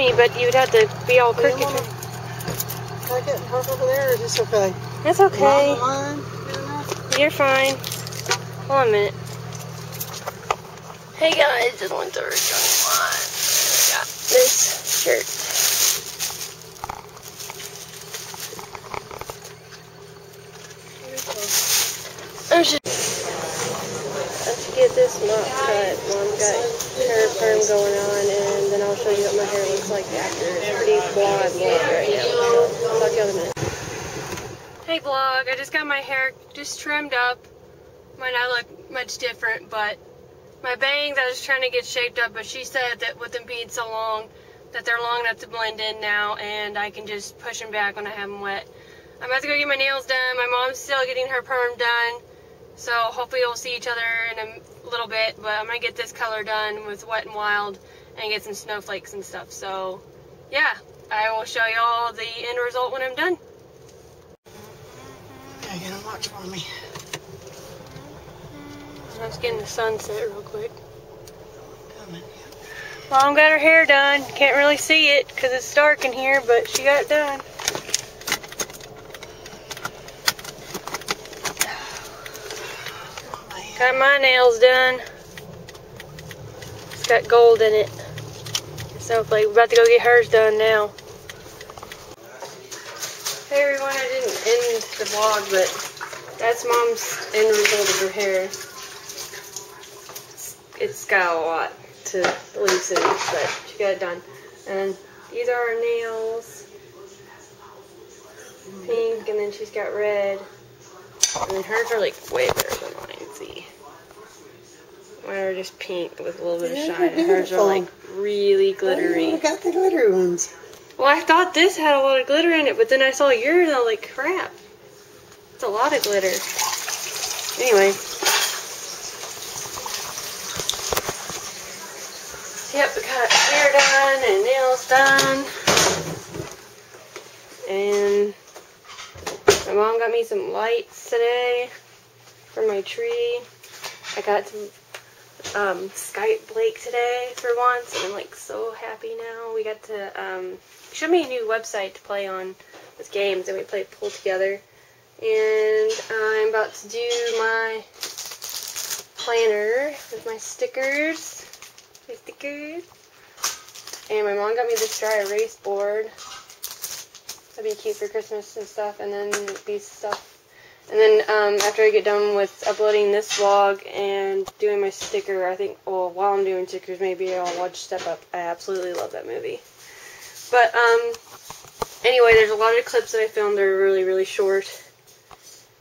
me, but you'd have to be all crooked. Can I get park over there, or is this okay? That's okay. line. You're fine. Hold on a minute. Hey guys, just to return. I got this shirt. I'm just get this mop cut. Mom got her perm going on, and then I'll show you what my hair looks like after. It's pretty blonde look right now. So, talk to you in a minute. Hey vlog, I just got my hair just trimmed up. Might not look much different, but my bangs I was trying to get shaped up, but she said that with them being so long, that they're long enough to blend in now, and I can just push them back when I have them wet. I'm about to go get my nails done. My mom's still getting her perm done, so hopefully we'll see each other in a little bit. But I'm gonna get this color done with Wet and Wild and get some snowflakes and stuff. So yeah, I will show you all the end result when I'm done. Yeah, get a watch for me. I was getting the sunset real quick. Coming. Mom got her hair done. Can't really see it because it's dark in here, but she got it done. Got my nails done. It's got gold in it. Snowflake. We're about to go get hers done now. Hey everyone, I didn't end the vlog, but that's mom's end result of her hair. It's- got a lot to loosen, but she got it done. And these are our nails. Pink, and then she's got red. And then hers are like way better than mine. Are just pink with a little bit of shine. hers are like really Oh, glittery. I got the glitter ones. Well, I thought this had a lot of glitter in it, but then I saw yours and I was like, crap. It's a lot of glitter. Anyway. Yep, we got hair done and nails done. And my mom got me some lights today for my tree. I got to um, Skype Blake today for once, and I'm like so happy now. We got to um, show me a new website to play on with games, and we played pool together. And I'm about to do my planner with my stickers, my stickers. And my mom got me this dry erase board. That'd be cute for Christmas and stuff. And then these stuff and then um, after I get done with uploading this vlog and doing my sticker, I think, well, while I'm doing stickers, maybe I'll watch Step Up. I absolutely love that movie. But, um, anyway, there's a lot of clips that I filmed that are really, really short.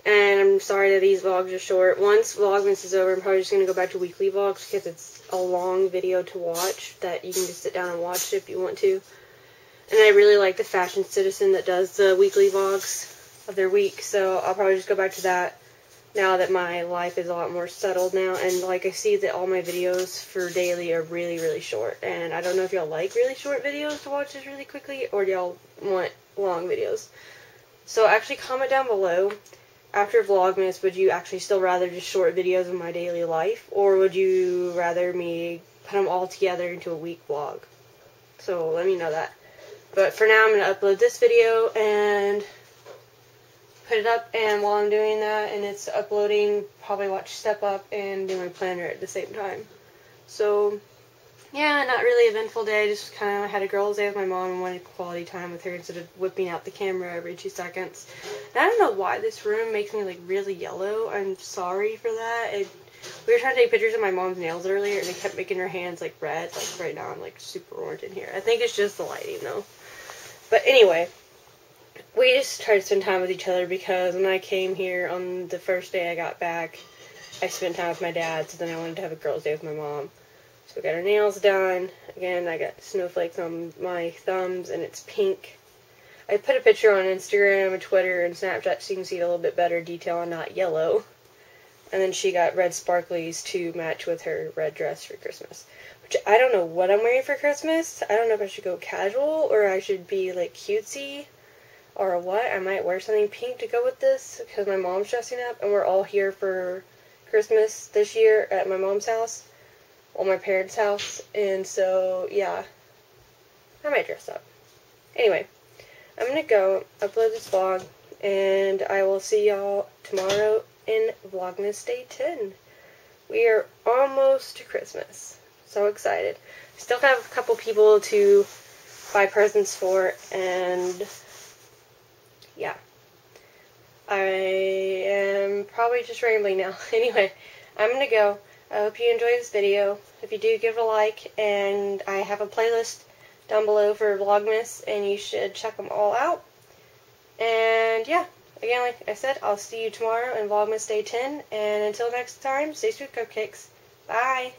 And I'm sorry that these vlogs are short. Once Vlogmas is over, I'm probably just going to go back to weekly vlogs because it's a long video to watch that you can just sit down and watch if you want to. And I really like the Fashion Citizen that does the weekly vlogs of their week, so I'll probably just go back to that now that my life is a lot more settled now. And like I see that all my videos for daily are really, really short. And I don't know if y'all like really short videos to watch this really quickly, or y'all want long videos. So actually comment down below. After Vlogmas, would you actually still rather just short videos of my daily life, or would you rather me put them all together into a week vlog? So let me know that. But for now, I'm going to upload this video and put it up and while I'm doing that and it's uploading, probably watch Step Up and do my planner at the same time. So yeah, not really eventful day, just kind of had a girls' day with my mom and wanted quality time with her instead of whipping out the camera every two seconds. And I don't know why this room makes me like really yellow. I'm sorry for that. It, we were trying to take pictures of my mom's nails earlier and it kept making her hands like red. Like right now I'm like super orange in here. I think it's just the lighting though. But anyway, we just tried to spend time with each other because when I came here on the first day I got back, I spent time with my dad, so then I wanted to have a girls' day with my mom. So we got our nails done. Again, I got snowflakes on my thumbs, and it's pink. I put a picture on Instagram and Twitter and Snapchat so you can see a little bit better detail and not yellow. And then she got red sparklies to match with her red dress for Christmas. Which I don't know what I'm wearing for Christmas. I don't know if I should go casual or I should be like cutesy or what. I might wear something pink to go with this because my mom's dressing up and we're all here for Christmas this year at my mom's house, or my parents' house, and so yeah. I might dress up. Anyway, I'm gonna go upload this vlog, and I will see y'all tomorrow in Vlogmas Day 10. We are almost to Christmas. So excited. Still have a couple people to buy presents for, and yeah. I am probably just rambling now. anyway, I'm gonna go. I hope you enjoy this video. If you do, give it a like, and I have a playlist down below for Vlogmas, and you should check them all out. And yeah, again, like I said, I'll see you tomorrow in Vlogmas Day 10, and until next time, stay sweet, cupcakes. Bye!